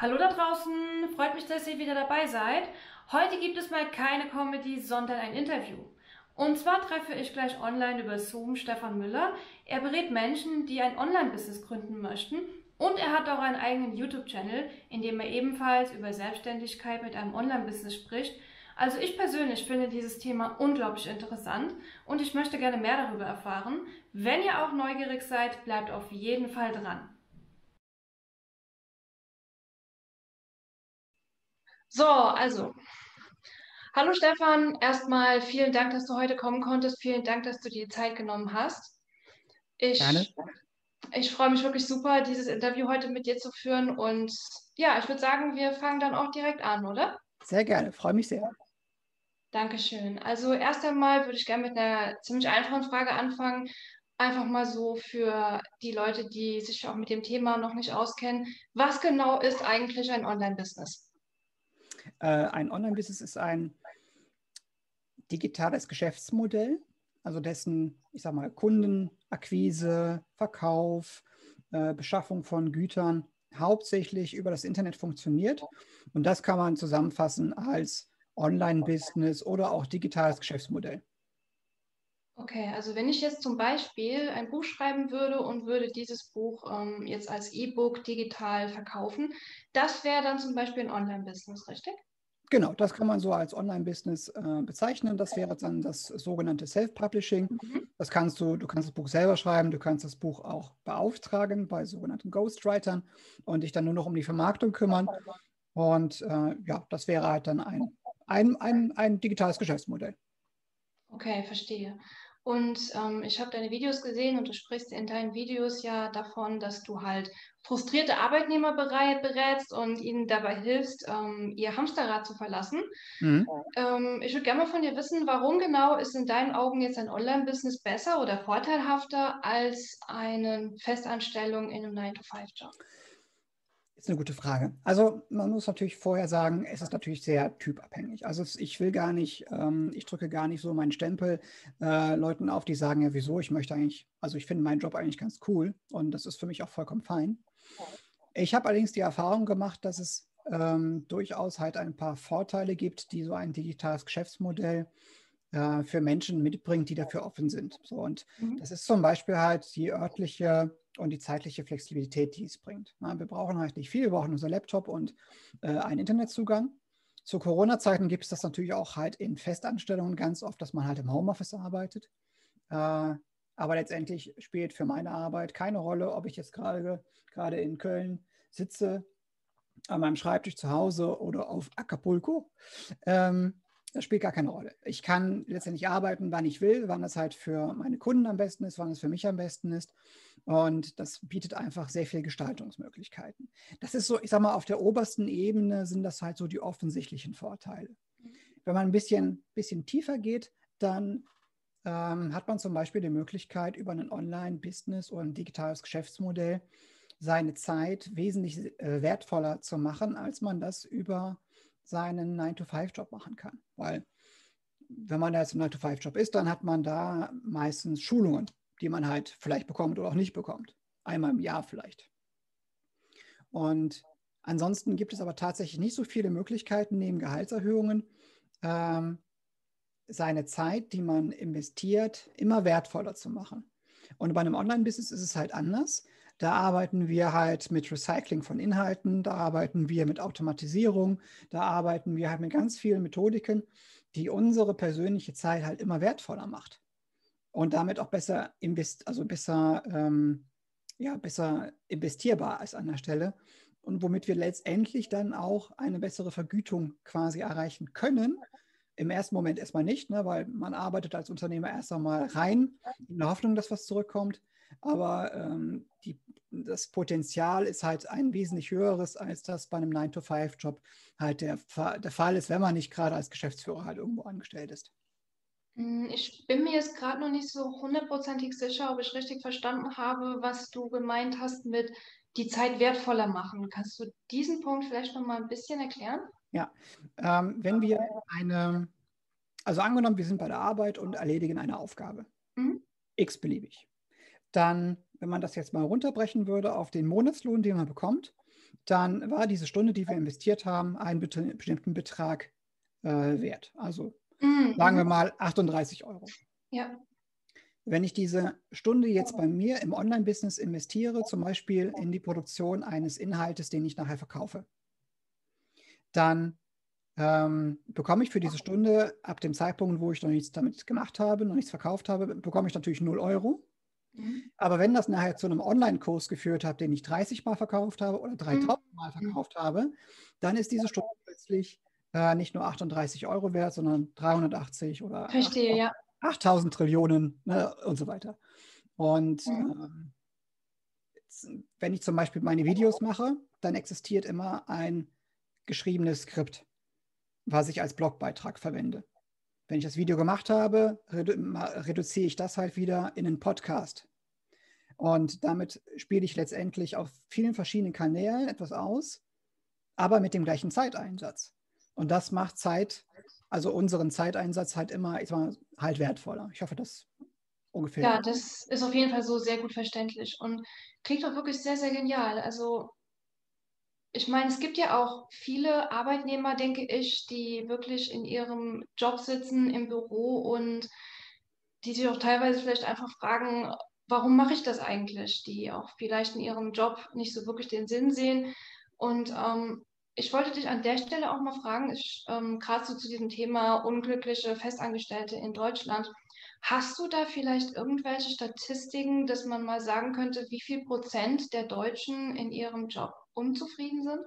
Hallo da draußen, freut mich, dass ihr wieder dabei seid. Heute gibt es mal keine Comedy, sondern ein Interview. Und zwar treffe ich gleich online über Zoom Stefan Müller. Er berät Menschen, die ein Online-Business gründen möchten. Und er hat auch einen eigenen YouTube-Channel, in dem er ebenfalls über Selbstständigkeit mit einem Online-Business spricht. Also ich persönlich finde dieses Thema unglaublich interessant und ich möchte gerne mehr darüber erfahren. Wenn ihr auch neugierig seid, bleibt auf jeden Fall dran. So, also. Hallo Stefan, erstmal vielen Dank, dass du heute kommen konntest. Vielen Dank, dass du dir die Zeit genommen hast. Ich, Gerne. ich freue mich wirklich super, dieses Interview heute mit dir zu führen. Und ja, ich würde sagen, wir fangen dann auch direkt an, oder? Sehr gerne, freue mich sehr. Dankeschön. Also erst einmal würde ich gerne mit einer ziemlich einfachen Frage anfangen. Einfach mal so für die Leute, die sich auch mit dem Thema noch nicht auskennen. Was genau ist eigentlich ein Online-Business? Äh, ein Online-Business ist ein digitales Geschäftsmodell, also dessen, ich sag mal, Kundenakquise, Verkauf, äh, Beschaffung von Gütern hauptsächlich über das Internet funktioniert. Und das kann man zusammenfassen als Online-Business oder auch digitales Geschäftsmodell. Okay, also wenn ich jetzt zum Beispiel ein Buch schreiben würde und würde dieses Buch ähm, jetzt als E-Book digital verkaufen, das wäre dann zum Beispiel ein Online-Business, richtig? Genau, das kann man so als Online-Business äh, bezeichnen. Das wäre dann das sogenannte Self-Publishing. Mhm. Das kannst du, du kannst das Buch selber schreiben, du kannst das Buch auch beauftragen bei sogenannten Ghostwritern und dich dann nur noch um die Vermarktung kümmern. Und äh, ja, das wäre halt dann ein, ein, ein, ein digitales Geschäftsmodell. Okay, verstehe. Und ähm, ich habe deine Videos gesehen und du sprichst in deinen Videos ja davon, dass du halt frustrierte Arbeitnehmer berätst und ihnen dabei hilfst, ähm, ihr Hamsterrad zu verlassen. Mhm. Ähm, ich würde gerne mal von dir wissen, warum genau ist in deinen Augen jetzt ein Online-Business besser oder vorteilhafter als eine Festanstellung in einem 9-to-5-Job? Ist eine gute Frage. Also man muss natürlich vorher sagen, es ist natürlich sehr typabhängig. Also ich will gar nicht, ähm, ich drücke gar nicht so meinen Stempel äh, Leuten auf, die sagen, ja wieso, ich möchte eigentlich, also ich finde meinen Job eigentlich ganz cool und das ist für mich auch vollkommen fein. Ich habe allerdings die Erfahrung gemacht, dass es ähm, durchaus halt ein paar Vorteile gibt, die so ein digitales Geschäftsmodell äh, für Menschen mitbringt, die dafür offen sind. So, und mhm. das ist zum Beispiel halt die örtliche und die zeitliche Flexibilität, die es bringt. Na, wir brauchen halt nicht viel, wir brauchen unser Laptop und äh, einen Internetzugang. Zu Corona-Zeiten gibt es das natürlich auch halt in Festanstellungen ganz oft, dass man halt im Homeoffice arbeitet. Äh, aber letztendlich spielt für meine Arbeit keine Rolle, ob ich jetzt gerade gerade in Köln sitze, an meinem Schreibtisch zu Hause oder auf Acapulco. Ähm, das spielt gar keine Rolle. Ich kann letztendlich arbeiten, wann ich will, wann es halt für meine Kunden am besten ist, wann es für mich am besten ist. Und das bietet einfach sehr viele Gestaltungsmöglichkeiten. Das ist so, ich sag mal, auf der obersten Ebene sind das halt so die offensichtlichen Vorteile. Wenn man ein bisschen, bisschen tiefer geht, dann ähm, hat man zum Beispiel die Möglichkeit, über ein Online-Business oder ein digitales Geschäftsmodell seine Zeit wesentlich äh, wertvoller zu machen, als man das über seinen 9-to-5-Job machen kann. Weil wenn man da jetzt im 9-to-5-Job ist, dann hat man da meistens Schulungen, die man halt vielleicht bekommt oder auch nicht bekommt. Einmal im Jahr vielleicht. Und ansonsten gibt es aber tatsächlich nicht so viele Möglichkeiten neben Gehaltserhöhungen, ähm, seine Zeit, die man investiert, immer wertvoller zu machen. Und bei einem Online-Business ist es halt anders. Da arbeiten wir halt mit Recycling von Inhalten, da arbeiten wir mit Automatisierung, da arbeiten wir halt mit ganz vielen Methodiken, die unsere persönliche Zeit halt immer wertvoller macht und damit auch besser, invest also besser, ähm, ja, besser investierbar ist an der Stelle und womit wir letztendlich dann auch eine bessere Vergütung quasi erreichen können. Im ersten Moment erstmal nicht, ne, weil man arbeitet als Unternehmer erst einmal rein in der Hoffnung, dass was zurückkommt. Aber ähm, die, das Potenzial ist halt ein wesentlich höheres, als das bei einem 9-to-5-Job halt der, der Fall ist, wenn man nicht gerade als Geschäftsführer halt irgendwo angestellt ist. Hm, ich bin mir jetzt gerade noch nicht so hundertprozentig sicher, ob ich richtig verstanden habe, was du gemeint hast mit die Zeit wertvoller machen. Kannst du diesen Punkt vielleicht noch mal ein bisschen erklären? Ja, ähm, wenn wir eine, also angenommen, wir sind bei der Arbeit und erledigen eine Aufgabe, mhm. x-beliebig dann, wenn man das jetzt mal runterbrechen würde auf den Monatslohn, den man bekommt, dann war diese Stunde, die wir investiert haben, einen bestimmten Betrag äh, wert. Also mhm. sagen wir mal 38 Euro. Ja. Wenn ich diese Stunde jetzt bei mir im Online-Business investiere, zum Beispiel in die Produktion eines Inhaltes, den ich nachher verkaufe, dann ähm, bekomme ich für diese Stunde ab dem Zeitpunkt, wo ich noch nichts damit gemacht habe, noch nichts verkauft habe, bekomme ich natürlich 0 Euro. Mhm. Aber wenn das nachher zu einem Online-Kurs geführt hat, den ich 30 Mal verkauft habe oder 3000 mhm. Mal verkauft habe, dann ist diese Stunde plötzlich äh, nicht nur 38 Euro wert, sondern 380 oder Verstehe, 8, ja. 8000 Trillionen ne, und so weiter. Und mhm. äh, wenn ich zum Beispiel meine Videos mache, dann existiert immer ein geschriebenes Skript, was ich als Blogbeitrag verwende. Wenn ich das Video gemacht habe, redu reduziere ich das halt wieder in einen Podcast. Und damit spiele ich letztendlich auf vielen verschiedenen Kanälen etwas aus, aber mit dem gleichen Zeiteinsatz. Und das macht Zeit, also unseren Zeiteinsatz halt immer mal, halt wertvoller. Ich hoffe, das ungefähr. Ja, das ist auf jeden Fall so sehr gut verständlich und klingt auch wirklich sehr, sehr genial. Also ich meine, es gibt ja auch viele Arbeitnehmer, denke ich, die wirklich in ihrem Job sitzen im Büro und die sich auch teilweise vielleicht einfach fragen, warum mache ich das eigentlich? Die auch vielleicht in ihrem Job nicht so wirklich den Sinn sehen. Und ähm, ich wollte dich an der Stelle auch mal fragen, ähm, gerade so zu diesem Thema unglückliche Festangestellte in Deutschland. Hast du da vielleicht irgendwelche Statistiken, dass man mal sagen könnte, wie viel Prozent der Deutschen in ihrem Job unzufrieden sind?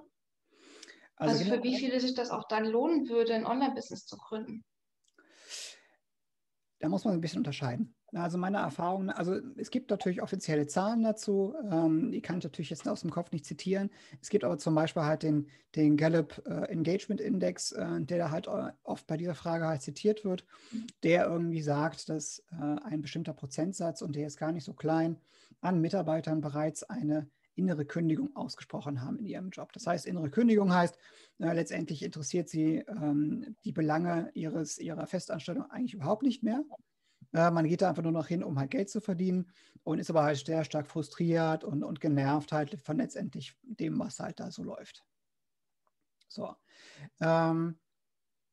Also, also für genau. wie viele sich das auch dann lohnen würde, ein Online-Business zu gründen? Da muss man ein bisschen unterscheiden. Also meine Erfahrung, also es gibt natürlich offizielle Zahlen dazu, ähm, die kann ich natürlich jetzt aus dem Kopf nicht zitieren. Es gibt aber zum Beispiel halt den, den Gallup äh, Engagement Index, äh, der da halt äh, oft bei dieser Frage halt zitiert wird, der irgendwie sagt, dass äh, ein bestimmter Prozentsatz, und der ist gar nicht so klein, an Mitarbeitern bereits eine innere Kündigung ausgesprochen haben in ihrem Job. Das heißt, innere Kündigung heißt, äh, letztendlich interessiert sie ähm, die Belange ihres, ihrer Festanstellung eigentlich überhaupt nicht mehr. Äh, man geht da einfach nur noch hin, um halt Geld zu verdienen und ist aber halt sehr stark frustriert und, und genervt halt von letztendlich dem, was halt da so läuft. So. Ähm,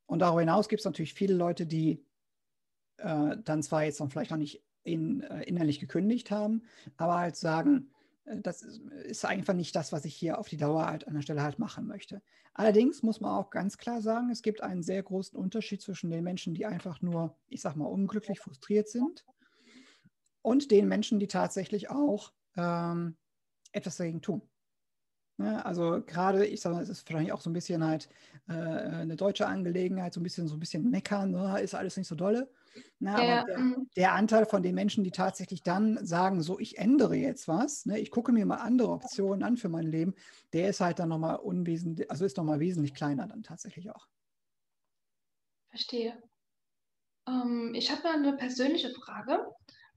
und darüber hinaus gibt es natürlich viele Leute, die äh, dann zwar jetzt noch vielleicht noch nicht in, äh, innerlich gekündigt haben, aber halt sagen, das ist einfach nicht das, was ich hier auf die Dauer halt an der Stelle halt machen möchte. Allerdings muss man auch ganz klar sagen, es gibt einen sehr großen Unterschied zwischen den Menschen, die einfach nur, ich sag mal, unglücklich frustriert sind und den Menschen, die tatsächlich auch ähm, etwas dagegen tun. Ne? Also gerade, ich sage mal, es ist wahrscheinlich auch so ein bisschen halt äh, eine deutsche Angelegenheit, so ein bisschen, so ein bisschen meckern, ne? ist alles nicht so dolle. Na, ja, der, mhm. der, Anteil von den Menschen, die tatsächlich dann sagen, so ich ändere jetzt was, ne, ich gucke mir mal andere Optionen an für mein Leben, der ist halt dann nochmal unwesentlich, also ist nochmal wesentlich kleiner dann tatsächlich auch. Verstehe. Ähm, ich habe eine persönliche Frage.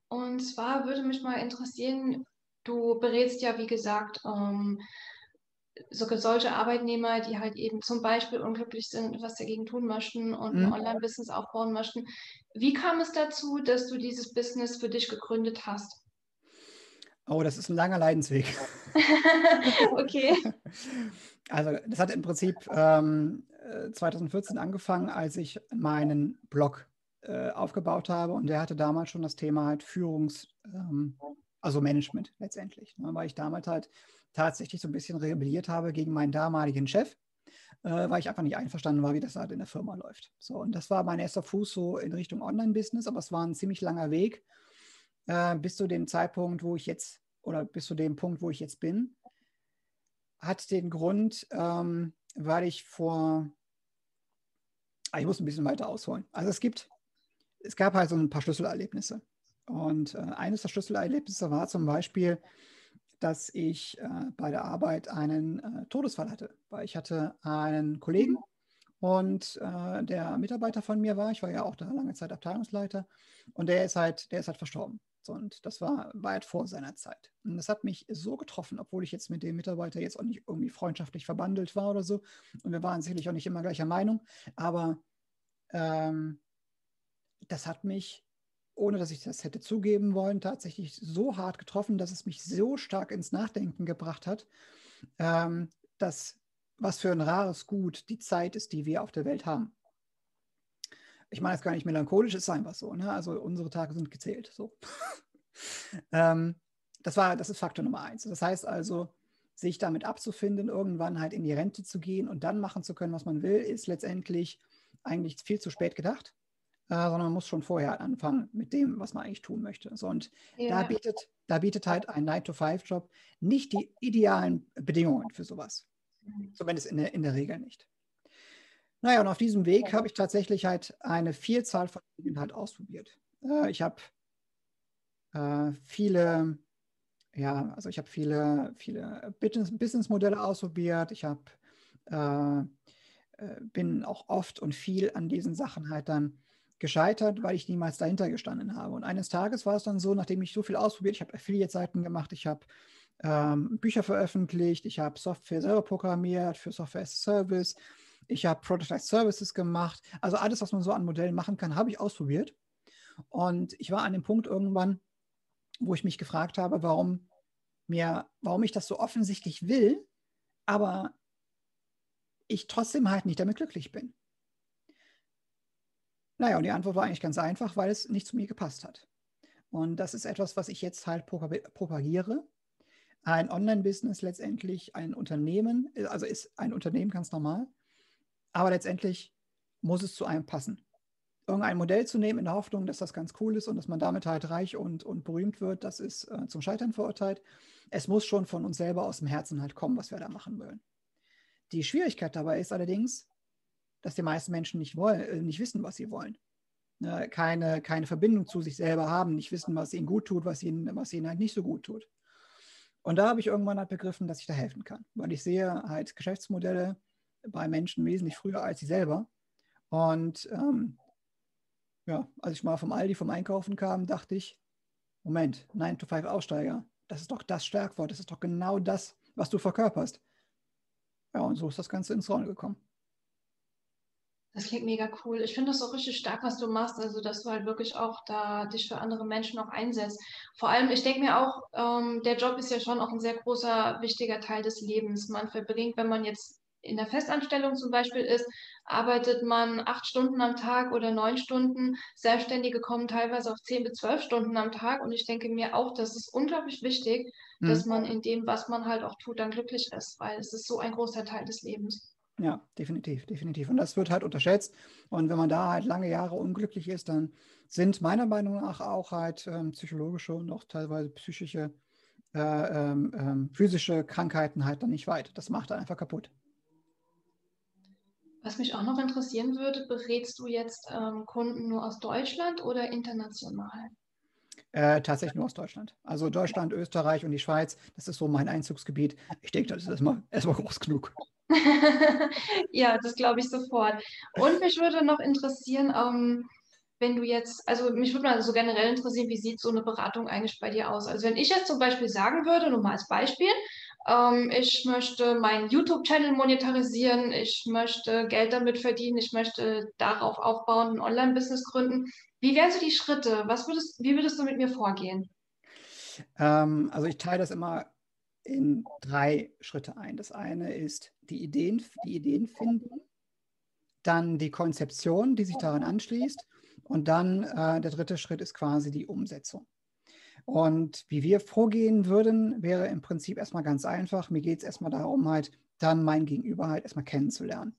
Und zwar würde mich mal interessieren, du berätst ja, wie gesagt, ähm, solche Arbeitnehmer, die halt eben zum Beispiel unglücklich sind, was dagegen tun möchten und mhm. ein Online-Business aufbauen möchten. Wie kam es dazu, dass du dieses Business für dich gegründet hast? Oh, das ist ein langer Leidensweg. okay. Also das hat im Prinzip ähm, 2014 äh, angefangen, als ich meinen Blog äh, aufgebaut habe und der hatte damals schon das Thema halt Führungs, ähm, also Management letztendlich, ne, weil ich damals halt tatsächlich so ein bisschen rebelliert habe gegen meinen damaligen Chef, äh, weil ich einfach nicht einverstanden war, wie das halt in der Firma läuft. So, und das war mein erster Fuß so in Richtung Online-Business, aber es war ein ziemlich langer Weg äh, bis zu dem Zeitpunkt, wo ich jetzt oder bis zu dem Punkt, wo ich jetzt bin. Hat den Grund, ähm, weil ich vor, ah, ich muss ein bisschen weiter ausholen. Also es gibt, es gab halt so ein paar Schlüsselerlebnisse. Und äh, eines der Schlüsselerlebnisse war zum Beispiel, dass ich äh, bei der Arbeit einen äh, Todesfall hatte, weil ich hatte einen Kollegen und äh, der Mitarbeiter von mir war, ich war ja auch da lange Zeit Abteilungsleiter und der ist halt, der ist halt verstorben. Und das war weit vor seiner Zeit. Und das hat mich so getroffen, obwohl ich jetzt mit dem Mitarbeiter jetzt auch nicht irgendwie freundschaftlich verbandelt war oder so. Und wir waren sicherlich auch nicht immer gleicher Meinung. Aber ähm, das hat mich ohne dass ich das hätte zugeben wollen, tatsächlich so hart getroffen, dass es mich so stark ins Nachdenken gebracht hat, ähm, dass was für ein rares Gut die Zeit ist, die wir auf der Welt haben. Ich meine es gar nicht melancholisch, ist einfach so. Ne? Also unsere Tage sind gezählt. So. ähm, das, war, das ist Faktor Nummer eins. Das heißt also, sich damit abzufinden, irgendwann halt in die Rente zu gehen und dann machen zu können, was man will, ist letztendlich eigentlich viel zu spät gedacht, sondern man muss schon vorher anfangen mit dem, was man eigentlich tun möchte. So, und ja. da, bietet, da bietet halt ein 9-to-5-Job nicht die idealen Bedingungen für sowas. Mhm. Zumindest in der, in der Regel nicht. Naja, und auf diesem Weg habe ich tatsächlich halt eine Vielzahl von Dingen halt ausprobiert. Ich habe äh, viele ja, also ich habe viele, viele Businessmodelle ausprobiert. Ich habe äh, äh, bin auch oft und viel an diesen Sachen halt dann gescheitert, weil ich niemals dahinter gestanden habe. Und eines Tages war es dann so, nachdem ich so viel ausprobiert, ich habe Affiliate-Seiten gemacht, ich habe ähm, Bücher veröffentlicht, ich habe Software selber programmiert für Software as a Service, ich habe Prototype Services gemacht. Also alles, was man so an Modellen machen kann, habe ich ausprobiert. Und ich war an dem Punkt irgendwann, wo ich mich gefragt habe, warum mir, warum ich das so offensichtlich will, aber ich trotzdem halt nicht damit glücklich bin. Naja, und die Antwort war eigentlich ganz einfach, weil es nicht zu mir gepasst hat. Und das ist etwas, was ich jetzt halt propagiere. Ein Online-Business letztendlich, ein Unternehmen, also ist ein Unternehmen ganz normal, aber letztendlich muss es zu einem passen irgendein Modell zu nehmen in der Hoffnung, dass das ganz cool ist und dass man damit halt reich und, und berühmt wird, das ist äh, zum Scheitern verurteilt. Es muss schon von uns selber aus dem Herzen halt kommen, was wir da machen wollen. Die Schwierigkeit dabei ist allerdings, dass die meisten Menschen nicht, wollen, äh, nicht wissen, was sie wollen. Ne, keine, keine Verbindung zu sich selber haben, nicht wissen, was ihnen gut tut, was ihnen, was ihnen halt nicht so gut tut. Und da habe ich irgendwann halt begriffen, dass ich da helfen kann, weil ich sehe halt Geschäftsmodelle bei Menschen wesentlich früher als sie selber. Und ähm, ja, als ich mal vom Aldi vom Einkaufen kam, dachte ich, Moment, 9 to 5 Aussteiger, das ist doch das Stärkwort, das ist doch genau das, was du verkörperst. Ja, und so ist das Ganze ins Rollen gekommen. Das klingt mega cool. Ich finde das auch richtig stark, was du machst, also dass du halt wirklich auch da dich für andere Menschen auch einsetzt. Vor allem, ich denke mir auch, ähm, der Job ist ja schon auch ein sehr großer, wichtiger Teil des Lebens. Man verbringt, wenn man jetzt in der Festanstellung zum Beispiel ist, arbeitet man acht Stunden am Tag oder neun Stunden. Selbstständige kommen teilweise auf zehn bis zwölf Stunden am Tag. Und ich denke mir auch, das ist unglaublich wichtig, mhm. dass man in dem, was man halt auch tut, dann glücklich ist, weil es ist so ein großer Teil des Lebens. Ja, definitiv, definitiv. Und das wird halt unterschätzt. Und wenn man da halt lange Jahre unglücklich ist, dann sind meiner Meinung nach auch halt ähm, psychologische und auch teilweise psychische, äh, ähm, ähm, physische Krankheiten halt dann nicht weit. Das macht dann einfach kaputt. Was mich auch noch interessieren würde, berätst du jetzt ähm, Kunden nur aus Deutschland oder international? Äh, tatsächlich nur aus Deutschland. Also Deutschland, Österreich und die Schweiz, das ist so mein Einzugsgebiet. Ich denke, das ist erstmal, erstmal groß genug. ja, das glaube ich sofort. Und mich würde noch interessieren, ähm, wenn du jetzt, also mich würde mal so generell interessieren, wie sieht so eine Beratung eigentlich bei dir aus? Also wenn ich jetzt zum Beispiel sagen würde, nur mal als Beispiel, ähm, ich möchte meinen YouTube-Channel monetarisieren, ich möchte Geld damit verdienen, ich möchte darauf aufbauen, ein Online-Business gründen. Wie wären so die Schritte? Was würdest, wie würdest du mit mir vorgehen? Ähm, also ich teile das immer in drei Schritte ein. Das eine ist die Ideen, die Ideen finden, dann die Konzeption, die sich daran anschließt und dann äh, der dritte Schritt ist quasi die Umsetzung. Und wie wir vorgehen würden, wäre im Prinzip erstmal ganz einfach. Mir geht es erstmal darum, halt dann mein Gegenüber halt erstmal kennenzulernen.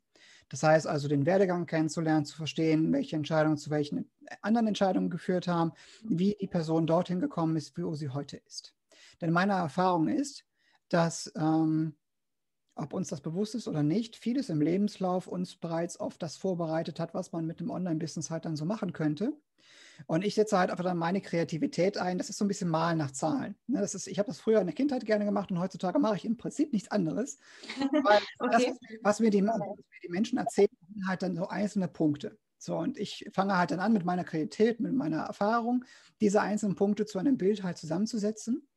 Das heißt also, den Werdegang kennenzulernen, zu verstehen, welche Entscheidungen zu welchen anderen Entscheidungen geführt haben, wie die Person dorthin gekommen ist, wo sie heute ist. Denn meine Erfahrung ist, dass, ähm, ob uns das bewusst ist oder nicht, vieles im Lebenslauf uns bereits auf das vorbereitet hat, was man mit dem Online-Business halt dann so machen könnte. Und ich setze halt einfach dann meine Kreativität ein. Das ist so ein bisschen Malen nach Zahlen. Ne, das ist, ich habe das früher in der Kindheit gerne gemacht und heutzutage mache ich im Prinzip nichts anderes. Weil okay. das, was mir, die, was mir die Menschen erzählen, sind halt dann so einzelne Punkte. So, und ich fange halt dann an, mit meiner Kreativität, mit meiner Erfahrung, diese einzelnen Punkte zu einem Bild halt zusammenzusetzen.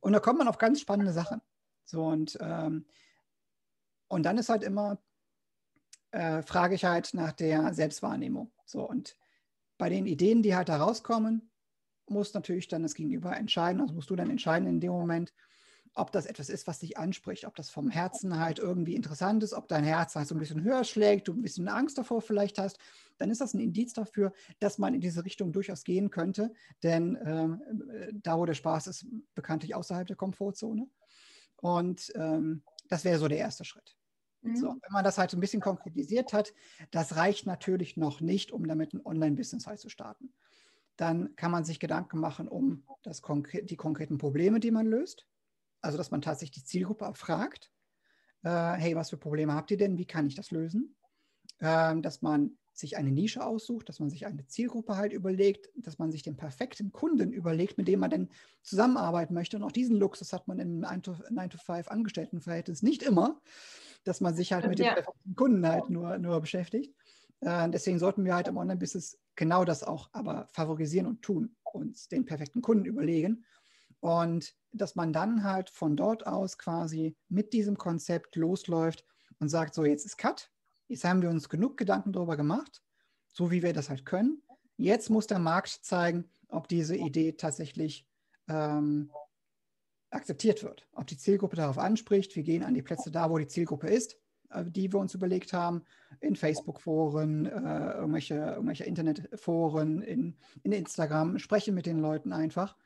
Und da kommt man auf ganz spannende Sachen. So, und, ähm, und dann ist halt immer, äh, frage ich halt nach der Selbstwahrnehmung. So, und bei den Ideen, die halt da rauskommen, muss natürlich dann das Gegenüber entscheiden, also musst du dann entscheiden in dem Moment, ob das etwas ist, was dich anspricht, ob das vom Herzen halt irgendwie interessant ist, ob dein Herz halt so ein bisschen höher schlägt, du ein bisschen Angst davor vielleicht hast, dann ist das ein Indiz dafür, dass man in diese Richtung durchaus gehen könnte. Denn äh, da, wo der Spaß ist, bekanntlich außerhalb der Komfortzone. Und ähm, das wäre so der erste Schritt. Mhm. So, wenn man das halt so ein bisschen konkretisiert hat, das reicht natürlich noch nicht, um damit ein Online-Business halt zu starten. Dann kann man sich Gedanken machen um das konkre die konkreten Probleme, die man löst. Also, dass man tatsächlich die Zielgruppe abfragt. Äh, hey, was für Probleme habt ihr denn? Wie kann ich das lösen? Ähm, dass man sich eine Nische aussucht, dass man sich eine Zielgruppe halt überlegt, dass man sich den perfekten Kunden überlegt, mit dem man denn zusammenarbeiten möchte. Und auch diesen Luxus hat man im 9-to-5-Angestelltenverhältnis nicht immer, dass man sich halt mit ja. dem perfekten Kunden halt nur, nur beschäftigt. Äh, deswegen sollten wir halt im Online-Business genau das auch aber favorisieren und tun, uns den perfekten Kunden überlegen. Und dass man dann halt von dort aus quasi mit diesem Konzept losläuft und sagt, so jetzt ist Cut, Jetzt haben wir uns genug Gedanken darüber gemacht, so wie wir das halt können. Jetzt muss der Markt zeigen, ob diese Idee tatsächlich ähm, akzeptiert wird, ob die Zielgruppe darauf anspricht. Wir gehen an die Plätze da, wo die Zielgruppe ist, äh, die wir uns überlegt haben, in Facebook-Foren, äh, irgendwelche, irgendwelche Internetforen, in, in Instagram, sprechen mit den Leuten einfach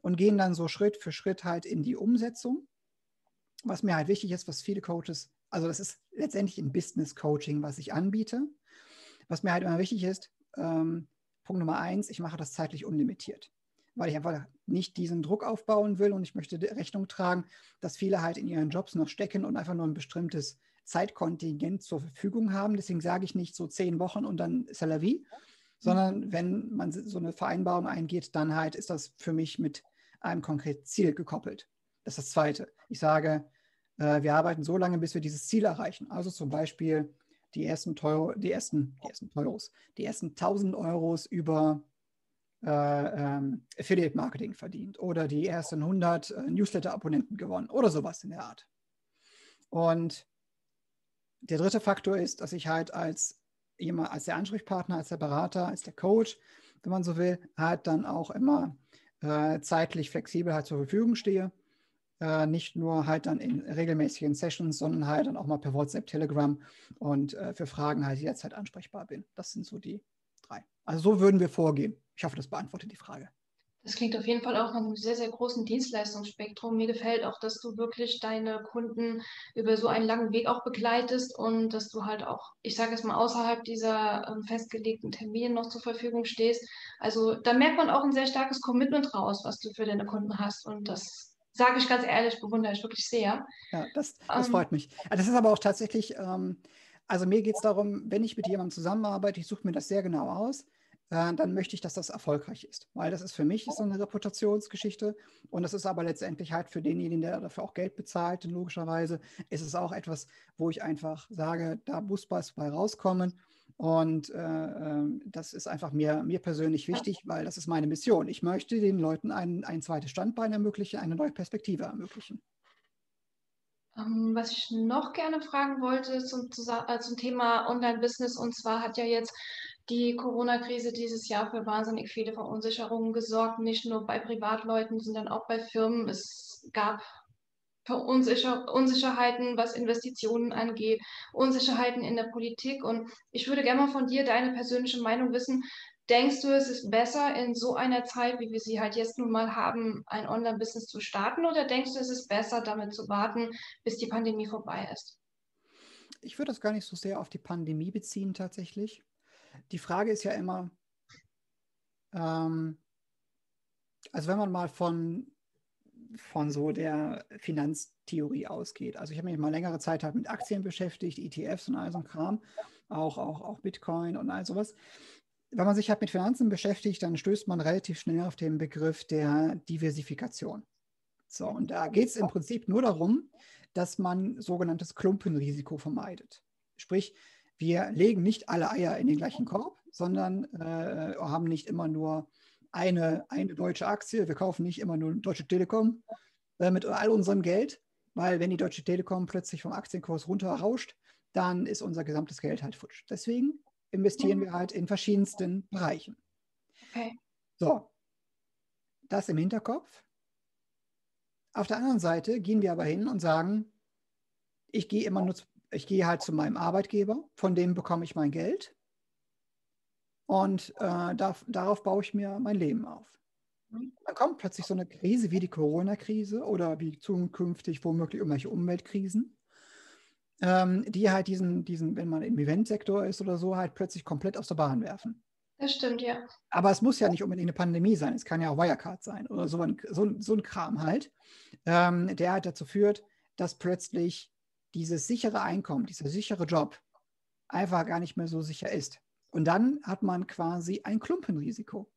und gehen dann so Schritt für Schritt halt in die Umsetzung. Was mir halt wichtig ist, was viele Coaches also das ist letztendlich ein Business-Coaching, was ich anbiete. Was mir halt immer wichtig ist, ähm, Punkt Nummer eins, ich mache das zeitlich unlimitiert, weil ich einfach nicht diesen Druck aufbauen will und ich möchte Rechnung tragen, dass viele halt in ihren Jobs noch stecken und einfach nur ein bestimmtes Zeitkontingent zur Verfügung haben. Deswegen sage ich nicht so zehn Wochen und dann vie, sondern wenn man so eine Vereinbarung eingeht, dann halt ist das für mich mit einem konkreten Ziel gekoppelt. Das ist das Zweite. Ich sage, äh, wir arbeiten so lange, bis wir dieses Ziel erreichen. Also zum Beispiel die ersten, Teuro, die ersten, die ersten Euros, die ersten 1000 Euros über Affiliate Marketing verdient oder die ersten 100 äh, Newsletter-Abonnenten gewonnen oder sowas in der Art. Und der dritte Faktor ist, dass ich halt als jemand, als der Ansprechpartner, als der Berater, als der Coach, wenn man so will, halt dann auch immer äh, zeitlich flexibel halt zur Verfügung stehe äh, nicht nur halt dann in regelmäßigen Sessions, sondern halt dann auch mal per WhatsApp, Telegram und äh, für Fragen halt jederzeit ansprechbar bin. Das sind so die drei. Also so würden wir vorgehen. Ich hoffe, das beantwortet die Frage. Das klingt auf jeden Fall auch nach einem sehr, sehr großen Dienstleistungsspektrum. Mir gefällt auch, dass du wirklich deine Kunden über so einen langen Weg auch begleitest und dass du halt auch, ich sage es mal, außerhalb dieser ähm, festgelegten Termine noch zur Verfügung stehst. Also da merkt man auch ein sehr starkes Commitment raus, was du für deine Kunden hast. Und das sage ich ganz ehrlich, bewundere ich wirklich sehr. Ja, das, das ähm, freut mich. Das ist aber auch tatsächlich, ähm, also mir geht es darum, wenn ich mit jemandem zusammenarbeite, ich suche mir das sehr genau aus, äh, dann möchte ich, dass das erfolgreich ist. Weil das ist für mich so eine Reputationsgeschichte und das ist aber letztendlich halt für denjenigen, der dafür auch Geld bezahlt, logischerweise ist es auch etwas, wo ich einfach sage, da muss was bei rauskommen. Und äh, ähm, das ist einfach mir, mir persönlich wichtig, weil das ist meine Mission. Ich möchte den Leuten ein, ein zweites Standbein ermöglichen, eine neue Perspektive ermöglichen. Ähm, was ich noch gerne fragen wollte zum, äh, zum Thema Online-Business, und zwar hat ja jetzt die Corona-Krise dieses Jahr für wahnsinnig viele Verunsicherungen gesorgt, nicht nur bei Privatleuten, sondern auch bei Firmen. Es gab Unsicher Unsicherheiten, was Investitionen angeht, Unsicherheiten in der Politik. Und ich würde gerne mal von dir deine persönliche Meinung wissen. Denkst du, es ist besser, in so einer Zeit, wie wir sie halt jetzt nun mal haben, ein Online-Business zu starten? Oder denkst du, es ist besser, damit zu warten, bis die Pandemie vorbei ist? Ich würde das gar nicht so sehr auf die Pandemie beziehen, tatsächlich. Die Frage ist ja immer, ähm, also wenn man mal von von so der Finanztheorie ausgeht. Also ich habe mich mal längere Zeit halt mit Aktien beschäftigt, ETFs und all so ein Kram, auch, auch, auch Bitcoin und all sowas. Wenn man sich halt mit Finanzen beschäftigt, dann stößt man relativ schnell auf den Begriff der Diversifikation. So, und da geht es im Prinzip nur darum, dass man sogenanntes Klumpenrisiko vermeidet. Sprich, wir legen nicht alle Eier in den gleichen Korb, sondern äh, haben nicht immer nur eine, eine deutsche Aktie. Wir kaufen nicht immer nur Deutsche Telekom äh, mit all unserem Geld, weil wenn die Deutsche Telekom plötzlich vom Aktienkurs runterrauscht, dann ist unser gesamtes Geld halt futsch. Deswegen investieren wir halt in verschiedensten Bereichen. Okay. So, das im Hinterkopf. Auf der anderen Seite gehen wir aber hin und sagen, ich gehe immer nur, ich gehe halt zu meinem Arbeitgeber, von dem bekomme ich mein Geld und äh, da, darauf baue ich mir mein Leben auf. Dann kommt plötzlich so eine Krise wie die Corona-Krise oder wie zukünftig womöglich irgendwelche Umweltkrisen, ähm, die halt diesen, diesen, wenn man im Eventsektor ist oder so, halt plötzlich komplett aus der Bahn werfen. Das stimmt, ja. Aber es muss ja nicht unbedingt eine Pandemie sein. Es kann ja auch Wirecard sein oder so ein, so, so ein Kram halt, ähm, der halt dazu führt, dass plötzlich dieses sichere Einkommen, dieser sichere Job einfach gar nicht mehr so sicher ist. Und dann hat man quasi ein Klumpenrisiko.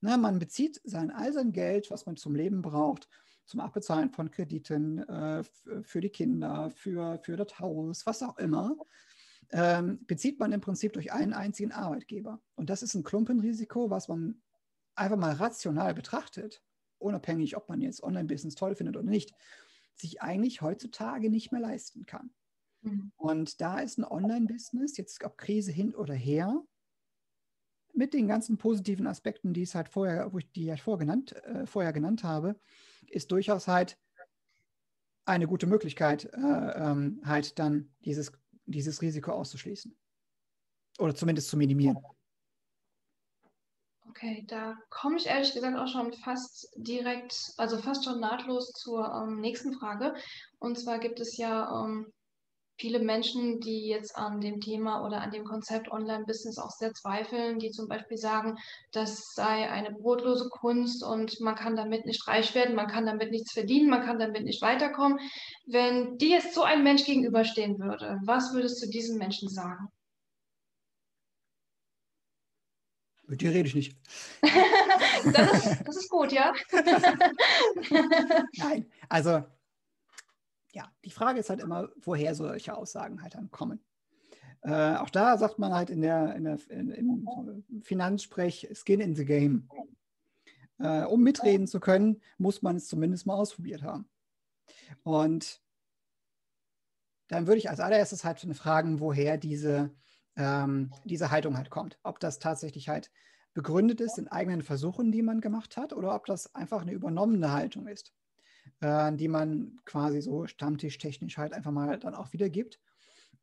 Ne, man bezieht sein, all sein Geld, was man zum Leben braucht, zum Abbezahlen von Krediten, äh, für die Kinder, für, für das Haus, was auch immer, ähm, bezieht man im Prinzip durch einen einzigen Arbeitgeber. Und das ist ein Klumpenrisiko, was man einfach mal rational betrachtet, unabhängig, ob man jetzt Online-Business toll findet oder nicht, sich eigentlich heutzutage nicht mehr leisten kann. Mhm. Und da ist ein Online-Business, jetzt ob Krise hin oder her, mit den ganzen positiven Aspekten, die es halt vorher, wo ich die ja vorgenannt, äh, vorher genannt habe, ist durchaus halt eine gute Möglichkeit, äh, ähm, halt dann dieses, dieses Risiko auszuschließen. Oder zumindest zu minimieren. Okay, da komme ich ehrlich gesagt auch schon fast direkt, also fast schon nahtlos zur ähm, nächsten Frage. Und zwar gibt es ja ähm, viele Menschen, die jetzt an dem Thema oder an dem Konzept Online-Business auch sehr zweifeln, die zum Beispiel sagen, das sei eine brotlose Kunst und man kann damit nicht reich werden, man kann damit nichts verdienen, man kann damit nicht weiterkommen. Wenn dir jetzt so ein Mensch gegenüberstehen würde, was würdest du diesen Menschen sagen? Mit dir rede ich nicht. das, ist, das ist gut, ja? Nein, also ja, die Frage ist halt immer, woher solche Aussagen halt dann kommen. Äh, auch da sagt man halt in der, in der in, im Finanzsprech Skin in the Game. Äh, um mitreden zu können, muss man es zumindest mal ausprobiert haben. Und dann würde ich als allererstes halt fragen, woher diese, ähm, diese Haltung halt kommt. Ob das tatsächlich halt begründet ist in eigenen Versuchen, die man gemacht hat, oder ob das einfach eine übernommene Haltung ist äh, die man quasi so stammtischtechnisch halt einfach mal dann auch wiedergibt.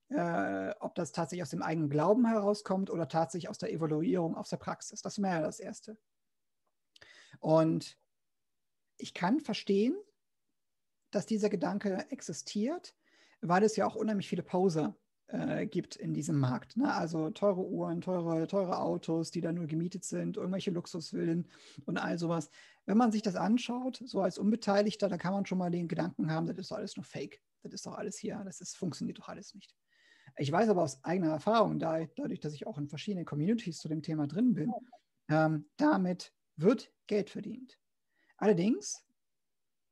Äh, ob das tatsächlich aus dem eigenen Glauben herauskommt oder tatsächlich aus der Evaluierung aus der Praxis. Das wäre ja das Erste. Und ich kann verstehen, dass dieser Gedanke existiert, weil es ja auch unheimlich viele Poser äh, gibt in diesem Markt. Ne? Also teure Uhren, teure, teure Autos, die da nur gemietet sind, irgendwelche Luxusvillen und all sowas. Wenn man sich das anschaut, so als Unbeteiligter, da kann man schon mal den Gedanken haben, das ist doch alles nur Fake. Das ist doch alles hier, das ist, funktioniert doch alles nicht. Ich weiß aber aus eigener Erfahrung, da, dadurch, dass ich auch in verschiedenen Communities zu dem Thema drin bin, ähm, damit wird Geld verdient. Allerdings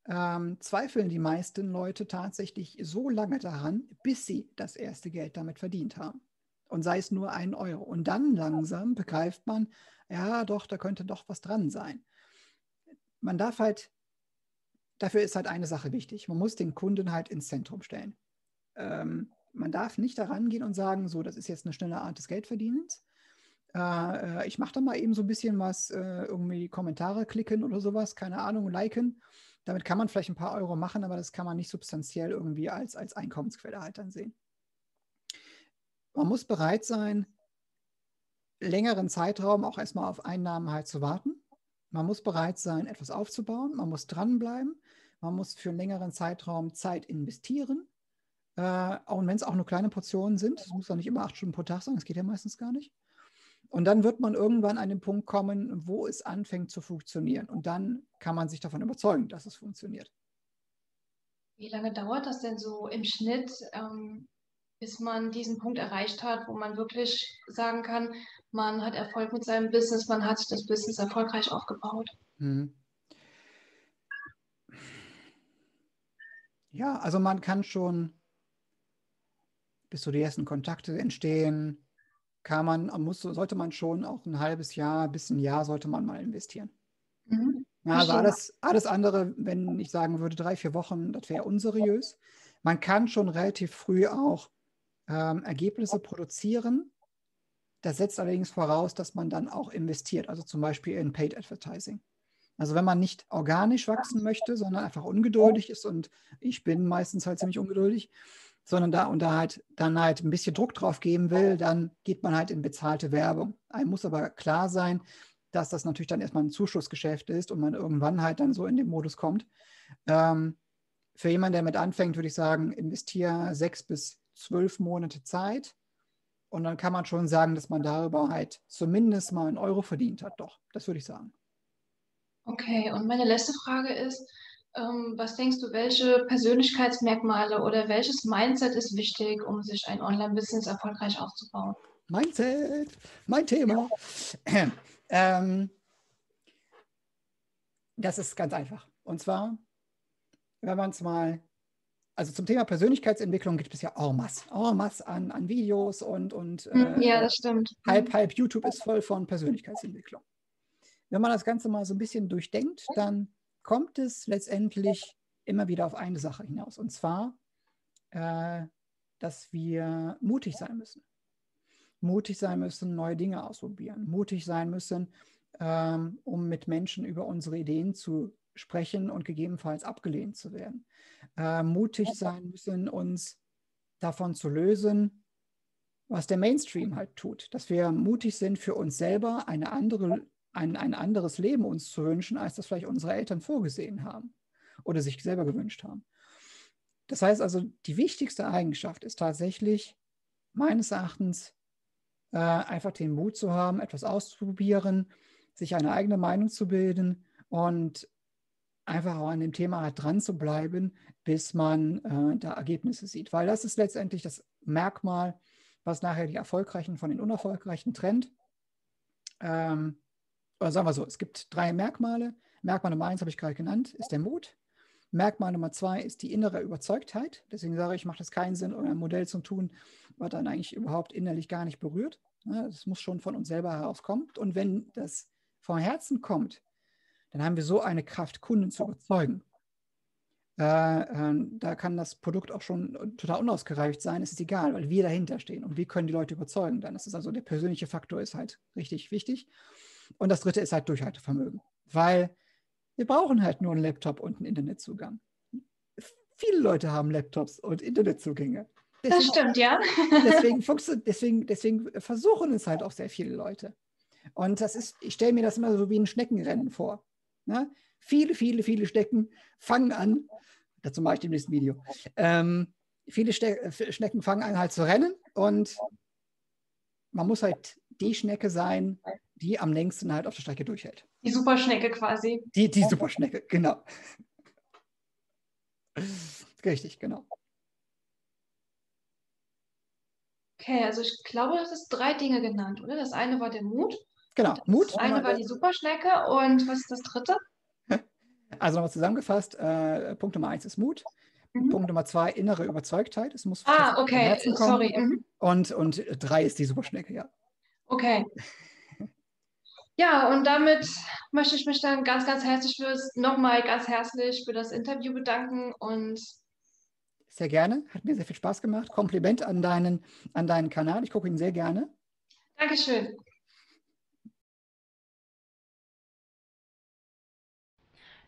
ähm, zweifeln die meisten Leute tatsächlich so lange daran, bis sie das erste Geld damit verdient haben. Und sei es nur ein Euro. Und dann langsam begreift man, ja, doch, da könnte doch was dran sein. Man darf halt, dafür ist halt eine Sache wichtig. Man muss den Kunden halt ins Zentrum stellen. Ähm, man darf nicht daran gehen und sagen, so, das ist jetzt eine schnelle Art des Geldverdienens. Äh, äh ich mache da mal eben so ein bisschen was, äh, irgendwie Kommentare klicken oder sowas, keine Ahnung, liken damit kann man vielleicht ein paar Euro machen, aber das kann man nicht substanziell irgendwie als, als Einkommensquelle halt dann sehen. Man muss bereit sein, längeren Zeitraum auch erstmal auf Einnahmen halt zu warten. Man muss bereit sein, etwas aufzubauen. Man muss dranbleiben. Man muss für einen längeren Zeitraum Zeit investieren. Äh, und wenn es auch nur kleine Portionen sind, es muss ja nicht immer acht Stunden pro Tag sein, das geht ja meistens gar nicht. Und dann wird man irgendwann an den Punkt kommen, wo es anfängt zu funktionieren. Und dann kann man sich davon überzeugen, dass es funktioniert. Wie lange dauert das denn so im Schnitt, ähm, bis man diesen Punkt erreicht hat, wo man wirklich sagen kann, man hat Erfolg mit seinem Business, man hat das Business erfolgreich aufgebaut? Hm. Ja, also man kann schon, bis so die ersten Kontakte entstehen, kann man, muss, sollte man schon auch ein halbes Jahr bis ein Jahr sollte man mal investieren. Mhm. Ja, also alles, alles andere, wenn ich sagen würde, drei, vier Wochen, das wäre unseriös. Man kann schon relativ früh auch ähm, Ergebnisse produzieren. Das setzt allerdings voraus, dass man dann auch investiert, also zum Beispiel in Paid Advertising. Also wenn man nicht organisch wachsen möchte, sondern einfach ungeduldig ist und ich bin meistens halt ziemlich ungeduldig, sondern da und da halt dann halt ein bisschen Druck drauf geben will, dann geht man halt in bezahlte Werbung. Einem muss aber klar sein, dass das natürlich dann erstmal ein Zuschussgeschäft ist und man irgendwann halt dann so in den Modus kommt. Ähm, für jemanden, der mit anfängt, würde ich sagen, investiere sechs bis zwölf Monate Zeit. Und dann kann man schon sagen, dass man darüber halt zumindest mal einen Euro verdient hat. Doch, das würde ich sagen. Okay, und meine letzte Frage ist, was denkst du, welche Persönlichkeitsmerkmale oder welches Mindset ist wichtig, um sich ein Online-Business erfolgreich aufzubauen? Mindset, mein Thema. Ähm, das ist ganz einfach. Und zwar, wenn man es mal, also zum Thema Persönlichkeitsentwicklung gibt es ja en masse an, an Videos und, und äh, ja, das stimmt. Halb, halb YouTube ist voll von Persönlichkeitsentwicklung. Wenn man das Ganze mal so ein bisschen durchdenkt, dann kommt es letztendlich immer wieder auf eine Sache hinaus. Und zwar, äh, dass wir mutig sein müssen mutig sein müssen, neue Dinge ausprobieren, mutig sein müssen, ähm, um mit Menschen über unsere Ideen zu sprechen und gegebenenfalls abgelehnt zu werden. Äh, mutig sein müssen, uns davon zu lösen, was der Mainstream halt tut, dass wir mutig sind für uns selber, eine andere, ein, ein anderes Leben uns zu wünschen, als das vielleicht unsere Eltern vorgesehen haben oder sich selber gewünscht haben. Das heißt also, die wichtigste Eigenschaft ist tatsächlich meines Erachtens äh, einfach den Mut zu haben, etwas auszuprobieren, sich eine eigene Meinung zu bilden und einfach auch an dem Thema halt dran zu bleiben, bis man äh, da Ergebnisse sieht. Weil das ist letztendlich das Merkmal, was nachher die Erfolgreichen von den Unerfolgreichen trennt. Ähm, oder sagen wir so, es gibt drei Merkmale. Merkmal Nummer eins habe ich gerade genannt, ist der Mut. Merkmal Nummer zwei ist die innere Überzeugtheit. Deswegen sage ich, macht es keinen Sinn, um ein Modell zu tun, was dann eigentlich überhaupt innerlich gar nicht berührt. Das muss schon von uns selber herauskommen. Und wenn das vom Herzen kommt, dann haben wir so eine Kraft, Kunden zu überzeugen. Äh, äh, da kann das Produkt auch schon total unausgereift sein. Es ist egal, weil wir dahinter stehen und wir können die Leute überzeugen. Dann ist es also der persönliche Faktor ist halt richtig wichtig. Und das dritte ist halt Durchhaltevermögen, weil wir brauchen halt nur einen Laptop und einen Internetzugang. Viele Leute haben Laptops und Internetzugänge. Deswegen, das stimmt, ja. deswegen, deswegen, deswegen versuchen es halt auch sehr viele Leute. Und das ist, ich stelle mir das immer so wie ein Schneckenrennen vor. Ne? Viele, viele, viele Schnecken fangen an, dazu mache ich dem nächsten Video, ähm, viele Ste Schnecken fangen an halt zu rennen und man muss halt die Schnecke sein, die am längsten halt auf der Strecke durchhält. Die Superschnecke quasi. Die, die Superschnecke, genau. Richtig, genau. Okay, also ich glaube, das ist drei Dinge genannt, oder? Das eine war der Mut. Genau, Mut. Das eine war die Superschnecke und was ist das dritte? Also nochmal zusammengefasst, äh, Punkt Nummer eins ist Mut. Mhm. Punkt Nummer zwei, innere Überzeugtheit. Es muss ah, okay, sorry. Mhm. Und, und drei ist die Superschnecke, ja. Okay. Ja, und damit möchte ich mich dann ganz, ganz herzlich fürs, nochmal ganz herzlich für das Interview bedanken und sehr gerne, hat mir sehr viel Spaß gemacht. Kompliment an deinen, an deinen Kanal, ich gucke ihn sehr gerne. Dankeschön.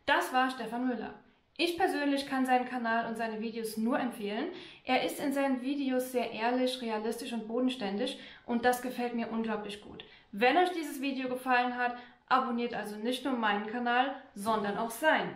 Das war Stefan Müller. Ich persönlich kann seinen Kanal und seine Videos nur empfehlen. Er ist in seinen Videos sehr ehrlich, realistisch und bodenständig und das gefällt mir unglaublich gut. Wenn euch dieses Video gefallen hat, abonniert also nicht nur meinen Kanal, sondern auch seinen.